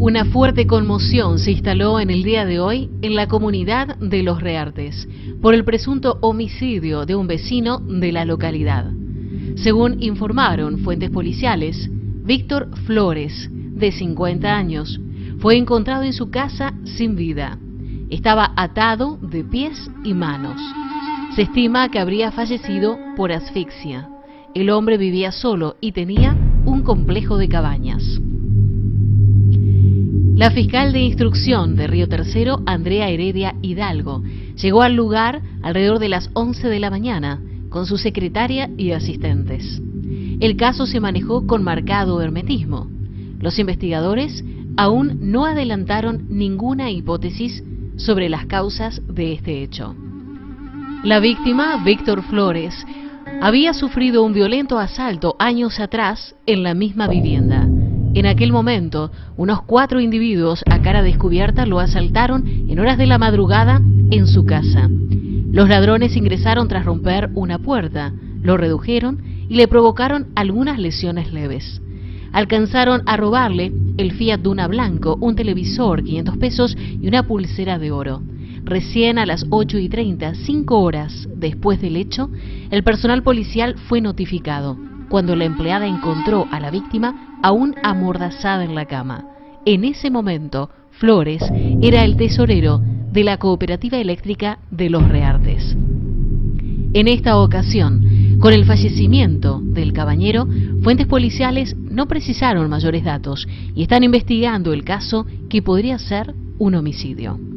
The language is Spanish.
Una fuerte conmoción se instaló en el día de hoy en la comunidad de Los Reartes por el presunto homicidio de un vecino de la localidad. Según informaron fuentes policiales, Víctor Flores, de 50 años, fue encontrado en su casa sin vida. Estaba atado de pies y manos. Se estima que habría fallecido por asfixia. El hombre vivía solo y tenía un complejo de cabañas. La fiscal de instrucción de Río Tercero, Andrea Heredia Hidalgo, llegó al lugar alrededor de las 11 de la mañana con su secretaria y asistentes. El caso se manejó con marcado hermetismo. Los investigadores aún no adelantaron ninguna hipótesis sobre las causas de este hecho. La víctima, Víctor Flores, había sufrido un violento asalto años atrás en la misma vivienda. En aquel momento, unos cuatro individuos a cara descubierta lo asaltaron en horas de la madrugada en su casa. Los ladrones ingresaron tras romper una puerta, lo redujeron y le provocaron algunas lesiones leves. Alcanzaron a robarle el Fiat Duna blanco, un televisor, 500 pesos y una pulsera de oro. Recién a las 8 y 30, cinco horas después del hecho, el personal policial fue notificado cuando la empleada encontró a la víctima aún amordazada en la cama. En ese momento, Flores era el tesorero de la Cooperativa Eléctrica de Los Reartes. En esta ocasión, con el fallecimiento del caballero, fuentes policiales no precisaron mayores datos y están investigando el caso que podría ser un homicidio.